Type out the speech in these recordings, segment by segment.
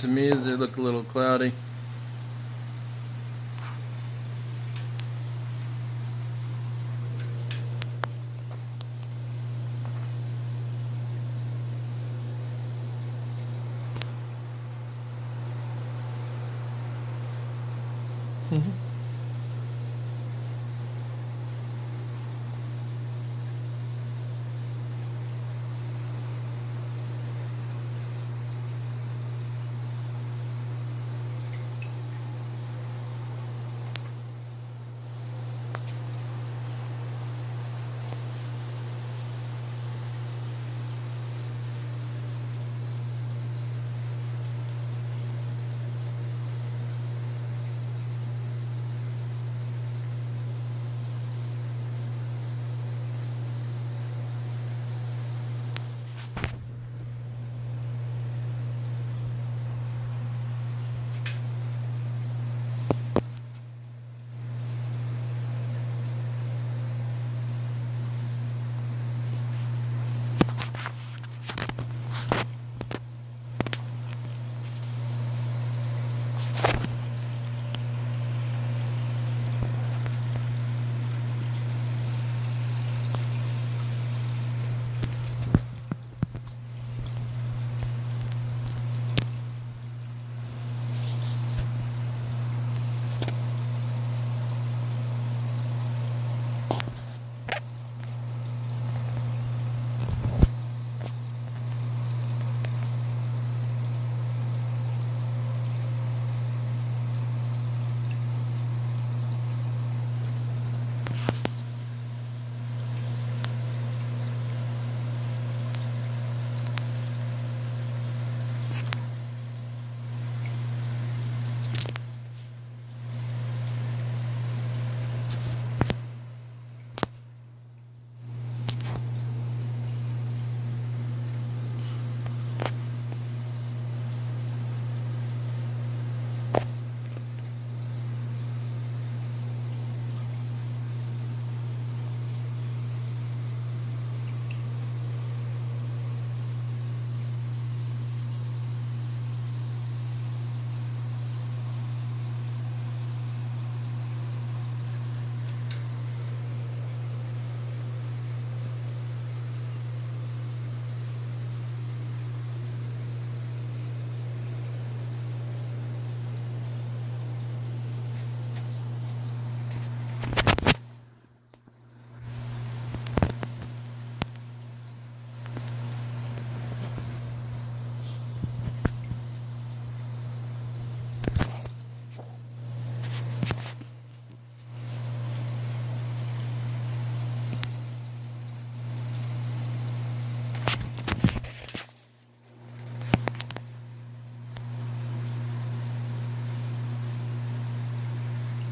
to me is they look a little cloudy. Mm-hmm.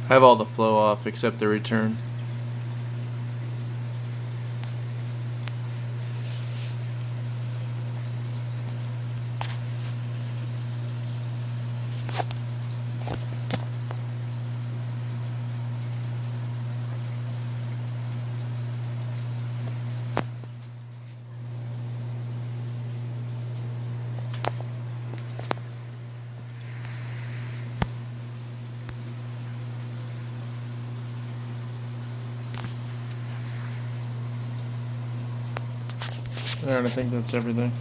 Have all the flow off except the return. Alright, I think that's everything.